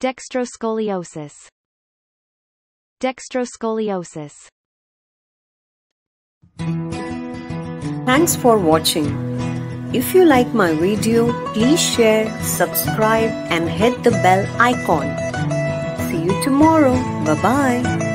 Dextroscoliosis. Dextroscoliosis. Thanks for watching. If you like my video, please share, subscribe and hit the bell icon. See you tomorrow. Bye bye.